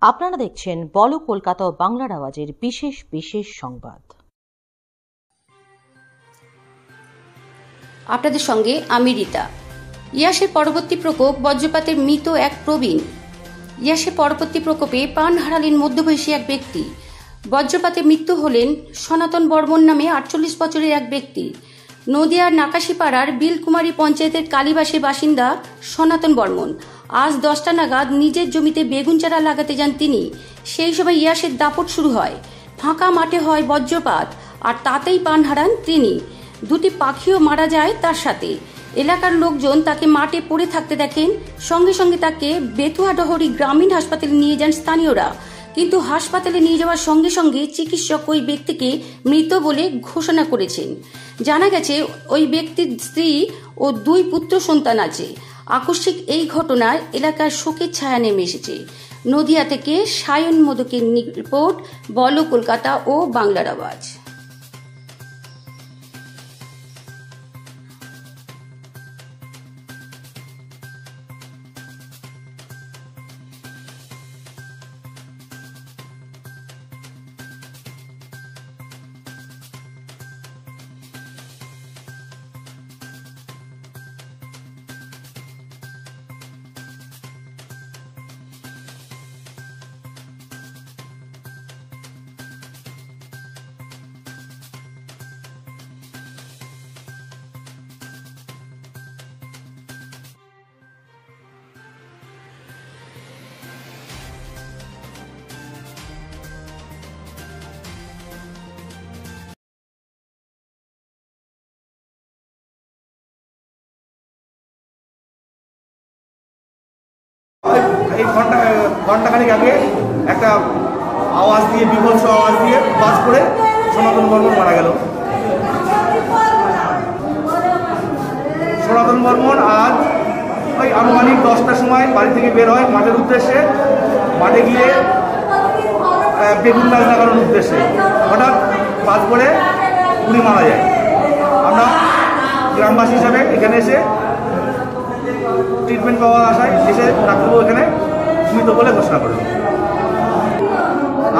আপনারা দেখছেন বল কলকাতা বাংলার আওয়াজের বিশেষ বিশেষ সংবাদ। আপনাদের সঙ্গে আমি রীতা। ইয়াসের পরবর্তী প্রকোপ বজ্রপাতের মৃত এক প্রবীণ। ইয়াসের পরবর্তী প্রকোপে প্রাণ হারালেন মধ্যবয়সী এক ব্যক্তি। বজ্রপাতে মৃত্যু হলেন সনাতন বর্মন নামে আটচল্লিশ বছরের এক ব্যক্তি। নদিয়ার নাকাশিপাড়ার বিলকুমারী পঞ্চায়েতের কালীবাসের বাসিন্দা সনাতন বর্মন। আজ দশটা নাগাদ নিজের জমিতে বেগুন চারা লাগাতে যান তিনি। সেই সময় ইয়াসের দাপট শুরু হয়। ফাঁকা মাঠে হয় বজ্রপাত, আর তাতেই প্রাণ হারান তিনি। দুটি পাখিও মারা যায় তার সাথে। এলাকার লোকজন তাকে মাঠে পড়ে থাকতে দেখেন। সঙ্গে সঙ্গে তাকে বেতুয়াডহরি গ্রামীণ হাসপাতালে নিয়ে যান স্থানীয়রা। কিন্তু হাসপাতালে নিয়ে যাওয়ার সঙ্গে সঙ্গে চিকিৎসক ওই ব্যক্তিকে মৃত বলে ঘোষণা করেছেন। জানা গেছে, ওই ব্যক্তির স্ত্রী ও দুই পুত্র সন্তান আছে। আকস্মিক এই ঘটনায় এলাকার শোকের ছায়া নেমে এসেছে। নদিয়া থেকে সায়ন মোদকের রিপোর্ট, বলো কলকাতা ও বাংলার আওয়াজ। এই ঘণ্টা, ঘন্টাখানিক আগে একটা আওয়াজ দিয়ে বিভৎস আওয়াজ দিয়ে বাস করে সনাতন বর্মন মারা গেল। সনাতন বর্মন আজ ওই আনুমানিক দশটার সময় বাড়ি থেকে বের হয় মাঠের উদ্দেশ্যে। মাঠে গিয়ে বেগুন গাছ লাগানোর উদ্দেশ্যে। হঠাৎ বাস করে উনি মারা যায়। আমরা গ্রামবাসী হিসাবে এখানে এসে ট্রিটমেন্ট পাওয়া আশায় এসে ডাক্তারবাবু এখানে মৃত বলে ঘোষণা করল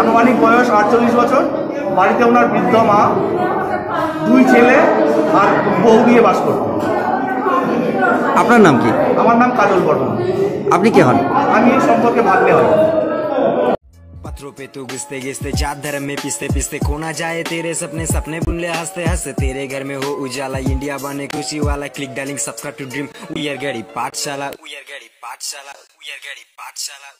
আনুমানিক বয়স আটচল্লিশ বছর। বাড়িতে ওনার বৃদ্ধ মা দুই ছেলে আর বউ নিয়ে বাস করত। আপনার নাম কি? আমার নাম কাজল বর্মন। আপনি কে হন? আমি এই সম্পর্কে ভাগ্নে হয় पत्थरों पे तू घिसते घिसते जात धर्म में पिसते पिसते खोना जाए तेरे सपने सपने बुन ले हँसते हँसते तेरे घर में हो उजाला। इंडिया बने खुशी वाला क्लिक डालिंग सबका टू ड्रीम उयर गड़ी पाठशाला उयर गड़ी पाठशाला उयर गड़ी पाठशाला